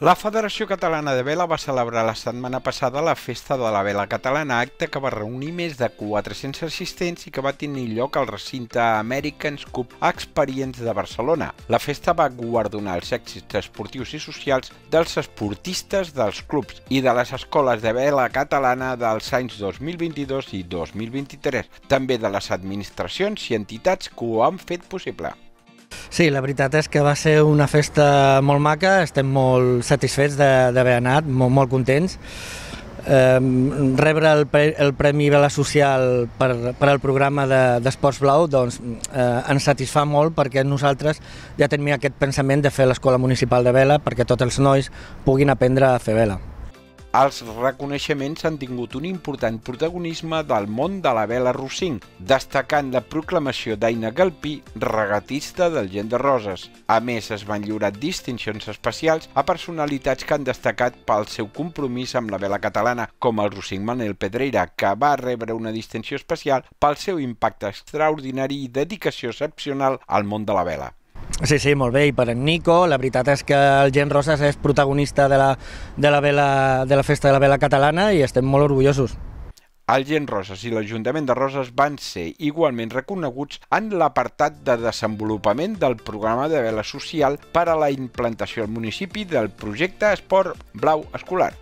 La Federació Catalana de Vela va celebrar la setmana passada la Festa de la Vela Catalana, acte que va reunir més de 400 assistents i que va tenir lloc al recinte Americans Cup Experience de Barcelona. La festa va guardonar els èxits esportius i socials dels esportistes dels clubs i de les escoles de vela catalana dels anys 2022 i 2023, també de les administracions i entitats que ho han fet possible. Sí, la veritat és que va ser una festa molt maca, estem molt satisfets d'haver anat, molt, molt contents. Eh, rebre el, pre, el Premi Vela Social per, per al programa d'Esports de, Blau doncs, eh, ens satisfà molt perquè nosaltres ja tenim aquest pensament de fer l'Escola Municipal de Vela perquè tots els nois puguin aprendre a fer vela. Els reconeixements han tingut un important protagonisme del món de la vela rossing, destacant la proclamació d'Aina Galpí, regatista del Gent de Roses. A més, es van lliurar distincions especials a personalitats que han destacat pel seu compromís amb la vela catalana, com el rossing Manel Pedreira, que va rebre una distinció especial pel seu impacte extraordinari i dedicació excepcional al món de la vela. Sí, sí, molt bé. I per en Nico, la veritat és que el Gent Roses és protagonista de la, de la, vela, de la festa de la vela catalana i estem molt orgullosos. El Gent Roses i l'Ajuntament de Roses van ser igualment reconeguts en l'apartat de desenvolupament del programa de vela social per a la implantació al municipi del projecte Esport Blau Escolar.